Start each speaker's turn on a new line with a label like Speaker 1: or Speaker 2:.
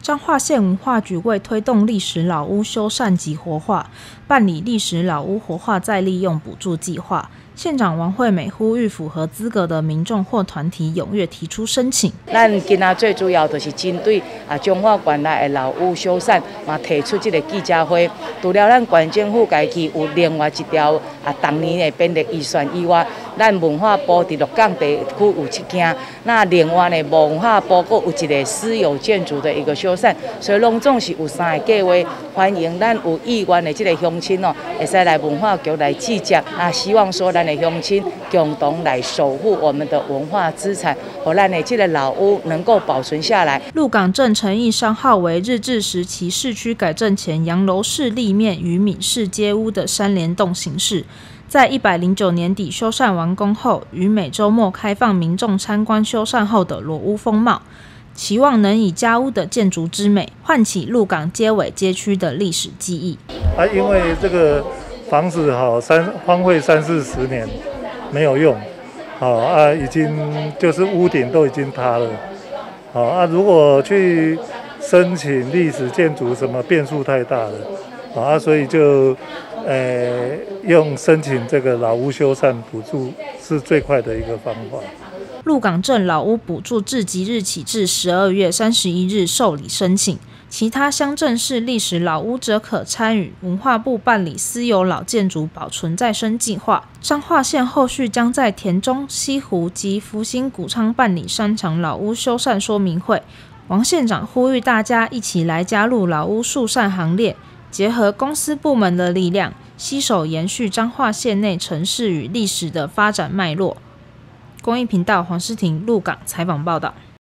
Speaker 1: 彰化县文化局为推动历史老屋修缮及活化，办理历史老屋活化再利用补助计划。县长王惠美呼吁符合资格的民众或团体踊跃提出申请。
Speaker 2: 咱今仔最主要就是针对啊中华县内的老屋修缮，嘛提出这个记者会。除了咱县政府家己有另外一条啊，当年的编列预算以外，咱文化部伫鹿港地区有一件，那另外呢文化部阁有一个私有建筑的一个修缮，所以拢总是有三个计划。欢迎咱有意愿的这个乡亲哦，会使来文化局来记者，啊，希望说咱的乡亲共同来守护我们的文化资产，和咱的这个老屋能够保存下来。
Speaker 1: 鹿港镇诚意商号为日治时期市区改正前洋楼式立面与闽式街屋的三联栋形式。在一百零九年底修缮完工后，于每周末开放民众参观修缮后的裸屋风貌，期望能以家屋的建筑之美，唤起鹿港街尾街区的历史记忆。
Speaker 3: 啊，因为这个房子好三荒废三四十年没有用，好啊，已经就是屋顶都已经塌了，好啊，如果去申请历史建筑，什么变数太大了，啊，所以就。呃，用申请这个老屋修缮补助是最快的一个方法。
Speaker 1: 鹿港镇老屋补助自即日起至十二月三十一日受理申请，其他乡镇市历史老屋则可参与文化部办理私有老建筑保存再生计划。彰化县后续将在田中、西湖及福兴古仓办理三场老屋修缮说明会。王县长呼吁大家一起来加入老屋疏散行列。结合公司部门的力量，携手延续彰化县内城市与历史的发展脉络。公益频道黄诗婷鹿港采访报道。